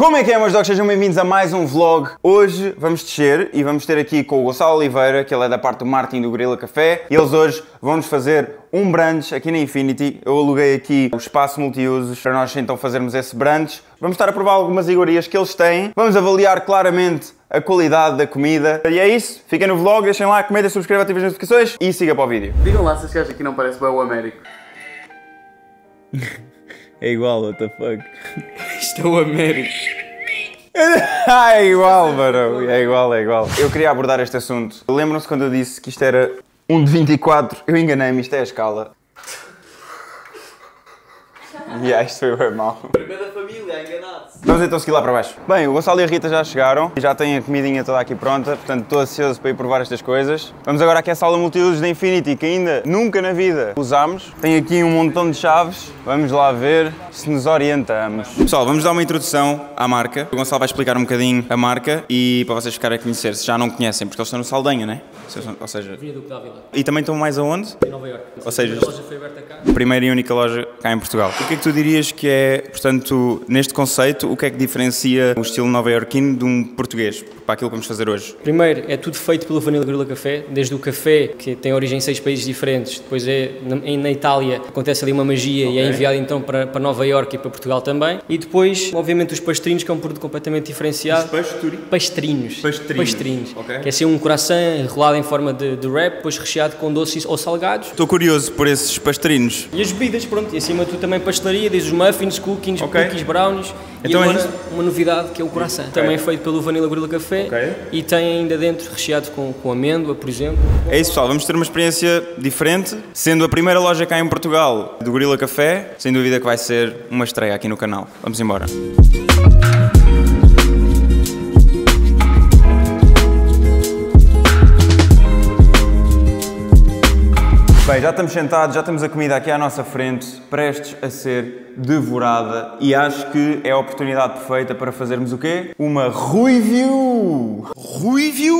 Como é que é, meus dogs? Sejam bem-vindos a mais um vlog. Hoje vamos descer e vamos ter aqui com o Gonçalo Oliveira, que ele é da parte do Martin do Gorilla Café. E eles hoje vão-nos fazer um brunch aqui na Infinity. Eu aluguei aqui o espaço multiusos para nós então fazermos esse brunch. Vamos estar a provar algumas iguarias que eles têm. Vamos avaliar claramente a qualidade da comida. E é isso. Fiquem no vlog, deixem lá, comentem, subscrevam, ativem as notificações e siga para o vídeo. Digam lá se este gajo aqui não parece bem o Américo. É igual, what the fuck? Isto é o Américo. é igual, bro. É igual, é igual. Eu queria abordar este assunto. Lembram-se quando eu disse que isto era um de 24? Eu enganei-me, isto é a escala. E yeah, isto foi bem mal. Primeira enganado-se. Vamos então seguir lá para baixo. Bem, o Gonçalo e a Rita já chegaram e já têm a comidinha toda aqui pronta, portanto estou ansioso para ir provar estas coisas. Vamos agora aqui à sala multiusos da Infinity, que ainda nunca na vida usámos. Tem aqui um montão de chaves, vamos lá ver se nos orientamos. Pessoal, vamos dar uma introdução à marca. O Gonçalo vai explicar um bocadinho a marca e para vocês ficarem a conhecer, se já não conhecem, porque eles estão no Saldanha, né? Ou seja, Avenida Duque da Vila, e também estão mais aonde? em Nova Iorque. Ou seja, a loja foi aberta cá. Primeira e única loja cá em Portugal. O que é que tu dirias que é, portanto, neste conceito, o que é que diferencia o estilo nova-iorquino de um português, para aquilo que vamos fazer hoje? Primeiro, é tudo feito pelo Vanilla Gorilla Café, desde o café, que tem origem em seis países diferentes, depois é na, em- na Itália, acontece ali uma magia e é enviado então para, para Nova Iorque e para Portugal também. E depois, obviamente, os pastrinhos, que é um produto completamente diferenciado. Pastrinhos. Pastrinhos, Pastrinhos. ok. Que é ser um coração enrolado em forma de, de wrap, depois recheado com doces ou salgados. Estou curioso por esses pastrinhos. E as bebidas, pronto, e acima de tudo também pastelaria, desde os muffins, cookies, Ok. cookies, brownies. Então agora isso? uma novidade que é o coração. Também feito pelo Vanilla Gorilla Café Ok. e tem ainda dentro recheado com, com amêndoa, por exemplo. É isso, pessoal, vamos ter uma experiência diferente, sendo a primeira loja cá em Portugal do Gorilla Café, sem dúvida que vai ser uma estreia aqui no canal. Vamos embora. Bem, já estamos sentados, já temos a comida aqui à nossa frente, prestes a ser devorada e acho que é a oportunidade perfeita para fazermos o quê? Uma review! Review!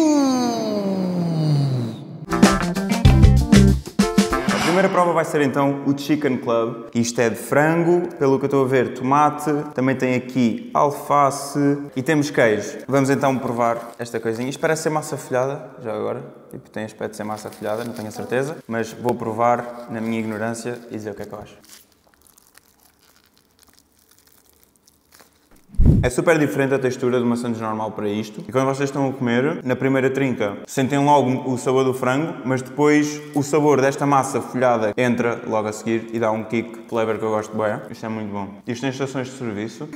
Primeira prova vai ser então o Chicken Club. Isto é de frango, pelo que eu estou a ver, tomate, também tem aqui alface e temos queijo. Vamos então provar esta coisinha. Isto parece ser massa folhada, já agora. Tipo, tem aspecto de ser massa folhada, não tenho a certeza. Mas vou provar na minha ignorância e dizer o que é que eu acho. É super diferente a textura de uma sandes normal para isto. E quando vocês estão a comer, na primeira trinca, sentem logo o sabor do frango, mas depois o sabor desta massa folhada entra logo a seguir e dá um kick flavor que eu gosto bem. Isto é muito bom. Isto nas estações de serviço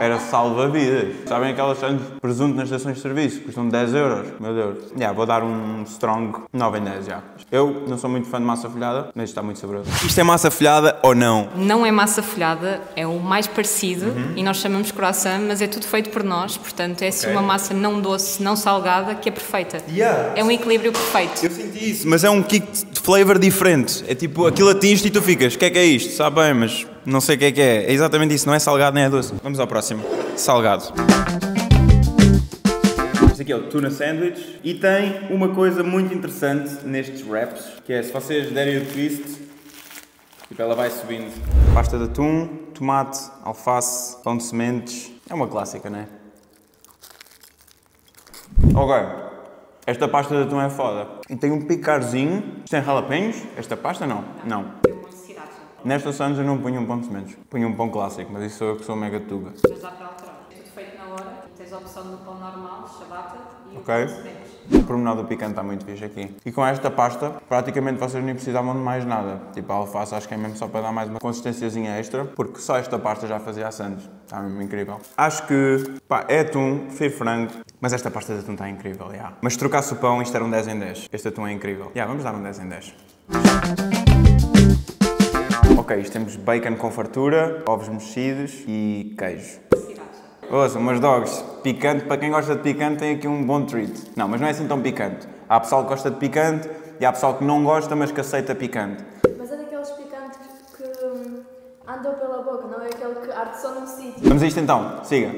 era salva-vidas. Sabem aquelas sandes de presunto nas estações de serviço? Custam 10 euros. Meu Deus. Yeah, vou dar um strong 9 em 10 já. Eu não sou muito fã de massa folhada, mas está muito saboroso. Isto é massa folhada ou não? Não é massa folhada, é o mais parecido e nós chamamos mas é tudo feito por nós, portanto é assim Ok. uma massa não doce, não salgada, que é perfeita. Yeah. É um equilíbrio perfeito. Eu senti isso, mas é um kick de flavor diferente. É tipo, aquilo atinge e tu ficas, o que é que é isto? Sabe bem, mas não sei o que é que é. É exatamente isso, não é salgado nem é doce. Vamos ao próximo. Salgado. Este aqui é o tuna sandwich e tem uma coisa muito interessante nestes wraps, que é se vocês derem o twist, tipo ela vai subindo. Pasta de atum, tomate, alface, pão de sementes. É uma clássica, não é? Ok. Esta pasta de atum é foda. E tem um picarzinho. Isto tem jalapenos? Esta pasta não? Não. Nesta sandes eu não ponho um pão de sementes. Ponho um pão clássico, mas isso sou eu que sou mega tuga. Mas dá para alterar. É tudo feito na hora. Tens a opção do pão normal, chabata e Ok. o pão de sementes. O pormenor do picante está muito fixe aqui. E com esta pasta, praticamente vocês nem precisavam de mais nada. Tipo, a alface acho que é mesmo só para dar mais uma consistênciazinha extra, porque só esta pasta já fazia a sandes. Está mesmo incrível. Acho que, pá, é atum, prefiro frango, mas esta pasta de atum está incrível, já. Mas se trocasse o pão, isto era um 10 em 10. Este atum é incrível. Já, vamos dar um 10 em 10. Ok, isto temos bacon com fartura, ovos mexidos e queijo. Ouça, meus dogs, picante, para quem gosta de picante tem aqui um bom treat. Não, mas não é assim tão picante. Há pessoal que gosta de picante e há pessoal que não gosta, mas que aceita picante. Mas é daqueles picantes que hum, andam pela boca, não é aquele que arde só num sítio. Vamos a isto então, siga.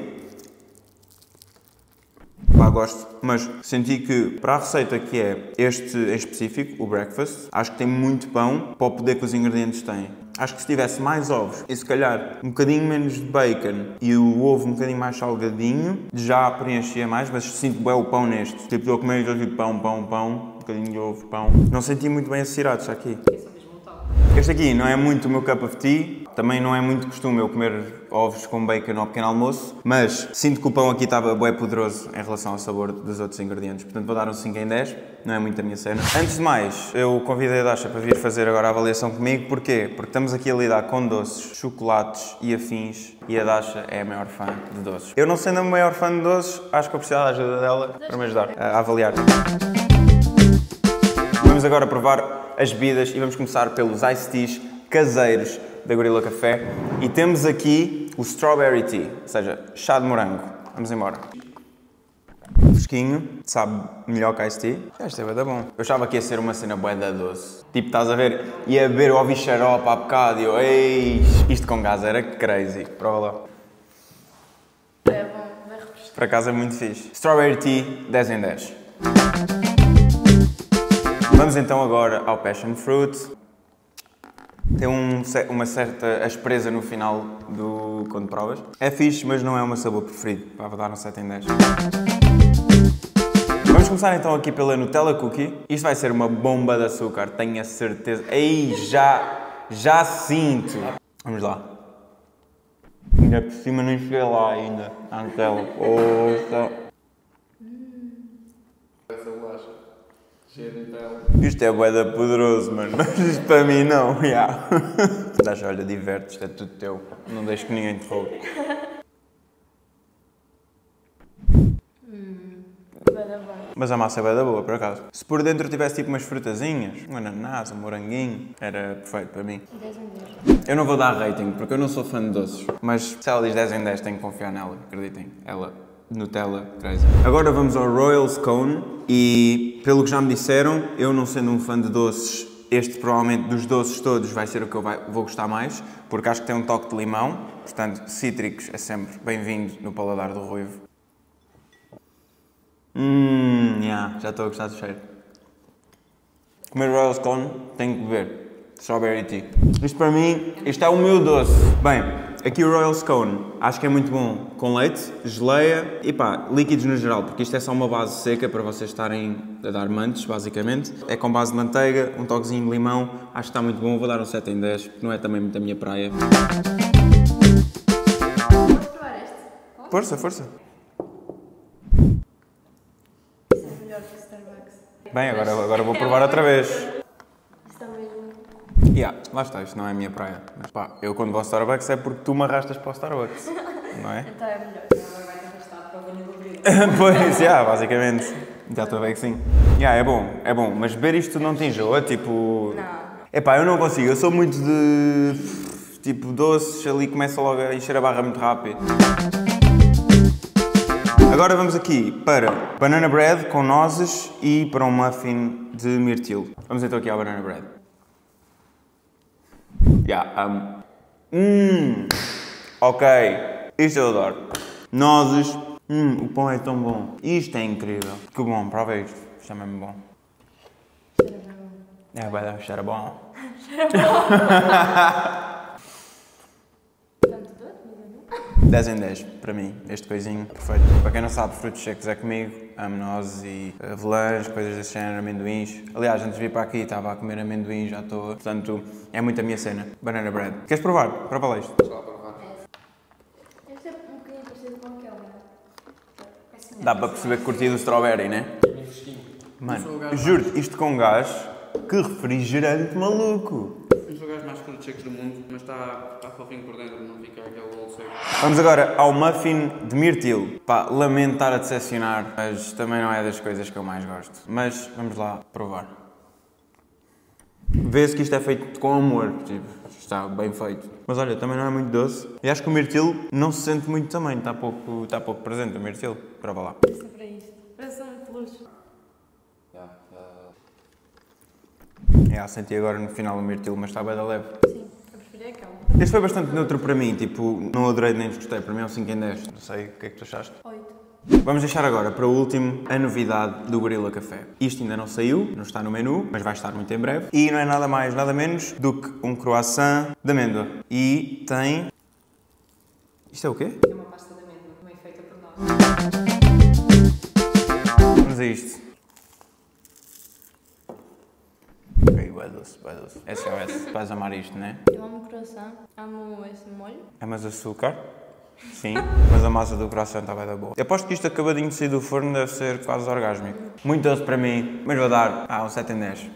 Pá, gosto, mas senti que para a receita que é este em específico, o breakfast, acho que tem muito pão para o poder que os ingredientes têm. Acho que se tivesse mais ovos e se calhar um bocadinho menos de bacon e o ovo um bocadinho mais salgadinho, já preenchia mais, mas sinto bem o pão neste. Tipo, estou a comer e pão, pão, pão, um bocadinho de ovo, pão. Não senti muito bem esse sriracha aqui. Este aqui não é muito o meu cup of tea, também não é muito costume eu comer ovos com bacon ao pequeno almoço, mas sinto que o pão aqui estava bem poderoso em relação ao sabor dos outros ingredientes, portanto vou dar um 5 em 10, não é muito a minha cena. Antes de mais, eu convidei a Dasha para vir fazer agora a avaliação comigo, porquê? Porque estamos aqui a lidar com doces, chocolates e afins, e a Dasha é a maior fã de doces. Eu não sendo a maior fã de doces, acho que eu preciso da ajuda dela para me ajudar a avaliar. Vamos agora provar as bebidas e vamos começar pelos iced teas caseiros da Gorilla Café. E temos aqui o Strawberry Tea, ou seja, chá de morango. Vamos embora. Fresquinho, sabe melhor que iced tea. Já isto é da bom. Eu achava que ia ser uma cena bué da doce. Tipo, estás a ver, ia beber o ouvi xarope há bocado e eu, ei, isto com gás era crazy. Prova lá. É bom, vai refrescar. Por acaso é muito fixe. Strawberry Tea, 10 em 10. Vamos então agora ao Passion Fruit. Tem um uma certa aspereza no final do quando provas. É fixe, mas não é o meu sabor preferido. Pá, Vou dar um 7 em 10. Vamos começar então aqui pela Nutella Cookie. Isto vai ser uma bomba de açúcar, tenho a certeza. Ei, já, já sinto. Vamos lá. Ainda por cima nem cheguei lá ainda, à Nutella. Poxa. Essa bolacha. Cheia de Nutella. Isto é bué da poderoso, mano. Mas isto para mim não, já. Deixa, olha, diverte, isto é tudo teu. Não deixes que ninguém te roube. Bom. Mas a massa é bué da boa, por acaso. Se por dentro tivesse tipo umas frutazinhas, um ananás, um moranguinho, era perfeito para mim. 10 em 10. Eu não vou dar rating, porque eu não sou fã de doces. Mas se ela diz 10 em 10, tenho que confiar nela, acreditem. Ela, Nutella, crazy. Agora vamos ao Royal Scone e, pelo que já me disseram, eu não sendo um fã de doces, este provavelmente dos doces todos vai ser o que eu vai- vou gostar mais, porque acho que tem um toque de limão, portanto, cítricos é sempre bem-vindo no paladar do ruivo. Hum, yeah, já estou a gostar do cheiro. Comer Royal Scone, tenho que beber. Strawberry Tea. Isto para mim, isto é o meu doce. Bem, aqui o Royal Scone, acho que é muito bom com leite, geleia e pá, líquidos no geral, porque isto é só uma base seca para vocês estarem a dar mantes, basicamente. É com base de manteiga, um toquezinho de limão, acho que está muito bom, vou dar um 7 em 10, porque não é também muito a minha praia. Força, força. Bem, agora, agora vou provar outra vez. Yeah, lá está, isto não é a minha praia. Mas pá, eu quando vou ao Starbucks é porque tu me arrastas para o Starbucks, não é? Então é melhor. pois, yeah, basicamente. Já estou a ver que sim. Yeah, é bom, é bom, mas beber isto não te enjoa, tipo... Não. Epá, eu não consigo, eu sou muito de... Tipo, doces, ali começa logo a encher a barra muito rápido. Agora vamos aqui para banana bread com nozes e para um muffin de mirtilo. Vamos então aqui ao banana bread. Yeah, um... Hum, ok, isto eu adoro. Nozes, hum, o pão é tão bom. Isto é incrível. Que bom, prova isto. Isto é mesmo bom. É, vai dar cheiro bom. Tanto doce, mas é bom. 10 em 10, para mim, este coisinho, perfeito. Para quem não sabe, frutos secos é comigo, amo nozes e avelãs, coisas desse género, amendoins. Aliás, antes de vir para aqui estava a comer amendoins à toa, portanto, é muito a minha cena. Banana bread. Queres provar? Prova lá isto. É um é? É semelhante. Dá para perceber que curti do strawberry, né? Mano, juro-te, isto com gás, que refrigerante maluco. Um dos lugares mais secos do mundo, mas está, está fofinho por dentro, não fica aquele bolo seco. Vamos agora ao muffin de mirtilo. Pá, lamento estar a decepcionar, mas também não é das coisas que eu mais gosto. Mas vamos lá provar. Vê-se que isto é feito com amor, tipo, está bem feito. Mas olha, também não é muito doce. E acho que o mirtilo não se sente muito também, está pouco, está pouco presente o mirtilo. Prova lá. Isso é para isto. Parece um peluche. É, senti agora no final o mirtilo, mas está bem da leve. Sim, eu preferi aquela. Este foi bastante neutro para mim, tipo, não adorei nem desgostei. Para mim é um 5 em 10. Não sei, o que é que tu achaste? 8. Vamos deixar agora para o último a novidade do Gorilla Café. Isto ainda não saiu, não está no menu, mas vai estar muito em breve. E não é nada mais, nada menos do que um croissant de amêndoa. E tem. Isto é o quê? É uma pasta de amêndoa, também feita por nós. Vamos a isto. Ok, vai doce, vai doce. SOS, vais amar isto, né? Eu amo croissant, amo esse molho. Amas açúcar? Sim, mas a massa do croissant está bem da boa. Eu aposto que isto acabadinho de sair do forno deve ser quase orgásmico. Muito doce para mim, mas vou dar ah, um 7 em 10.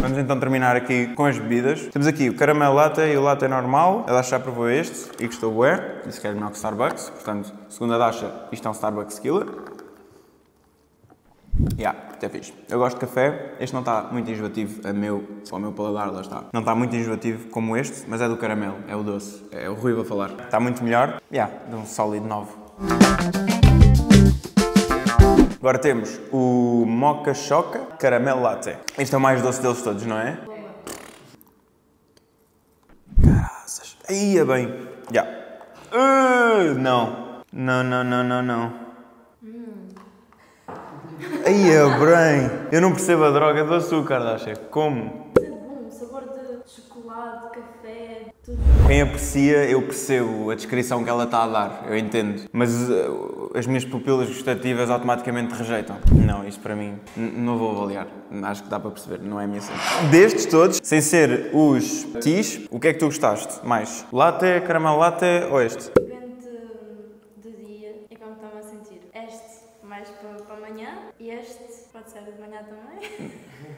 Vamos então terminar aqui com as bebidas. Temos aqui o caramelo latte e o latte normal. A Dasha já provou este e gostou bué. Disse que era melhor que Starbucks. Portanto, segundo a Dasha, isto é um Starbucks Killer. Yeah, até fixe. Eu gosto de café. Este não está muito enjoativo a meu, para o meu paladar, lá está. Não está muito enjoativo como este, mas é do caramelo, é o doce. É o ruivo a falar. Está muito melhor. Yeah, de um sólido 9. Agora temos o Mocha Choca Caramelo Latte. Este é o mais doce deles todos, não é? Caraças. Aí é bem. Já. Uh, não. Não, não, não, não, não. Aí é bem. Eu não percebo a droga do açúcar, Dasha. Como? Bom, sabor de chocolate, café, tudo. Quem aprecia, eu percebo a descrição que ela está a dar, eu entendo. Mas uh, as minhas pupilas gustativas automaticamente rejeitam. Não, isso para mim, n- não vou avaliar. Acho que dá para perceber, não é a minha cena. Destes todos, sem ser os tis, o que é que tu gostaste mais? Latte, caramelo latte ou este? Depende do dia e como estava a sentir. Este mais para, para amanhã e este pode ser de manhã também.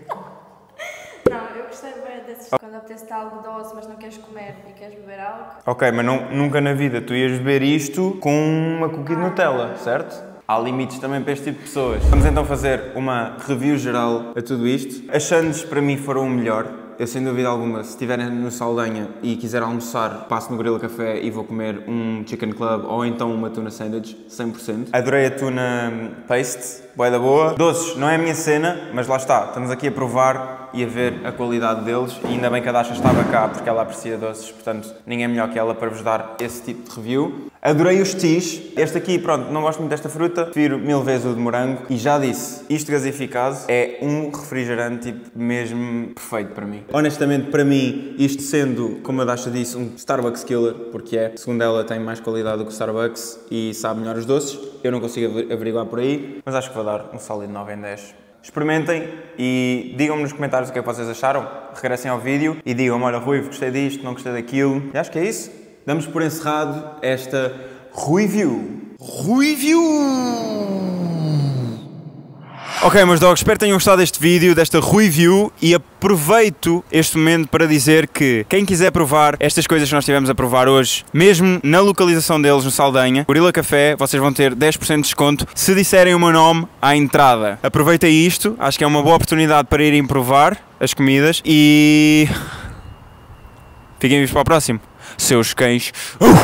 não, eu gostei bem desses. Quando apetece algo doce, mas não queres comer e queres beber algo. Ok, mas não- nunca na vida tu ias beber isto com uma cookie de Nutella, certo? Há limites também para este tipo de pessoas. Vamos então fazer uma review geral a tudo isto. As sandes para mim foram o melhor. Eu, sem dúvida alguma, se estiverem no Saldanha e quiser almoçar, passo no Gorilla Café e vou comer um Chicken Club ou então uma tuna sandwich, 100%. Adorei a tuna hum, paste, boa da boa. Doces, não é a minha cena, mas lá está, estamos aqui a provar e a ver a qualidade deles e ainda bem que a Dasha estava cá porque ela aprecia doces, portanto ninguém é melhor que ela para vos dar esse tipo de review. Adorei os tis. Este aqui, pronto, não gosto muito desta fruta, prefiro mil vezes o de morango e já disse, isto gasificado é um refrigerante tipo, mesmo perfeito para mim. Honestamente, para mim, isto sendo, como a Dasha disse, um Starbucks killer, porque é, segundo ela, tem mais qualidade do que o Starbucks e sabe melhor os doces. Eu não consigo aver- averiguar por aí, mas acho que vou dar um sólido 9 em 10. Experimentem e digam-me nos comentários o que é que vocês acharam. Regressem ao vídeo e digam-me, olha Rui, gostei disto, não gostei daquilo. E acho que é isso. Damos por encerrado esta review. Review! Ok, meus dogs, espero que tenham gostado deste vídeo, desta review e aproveito este momento para dizer que quem quiser provar estas coisas que nós tivemos a provar hoje, mesmo na localização deles no Saldanha, Gorila Café, vocês vão ter 10% de desconto se disserem o meu nome à entrada. Aproveitem isto, acho que é uma boa oportunidade para irem provar as comidas e. Fiquem vivos para o próximo. Seus cães. Uh!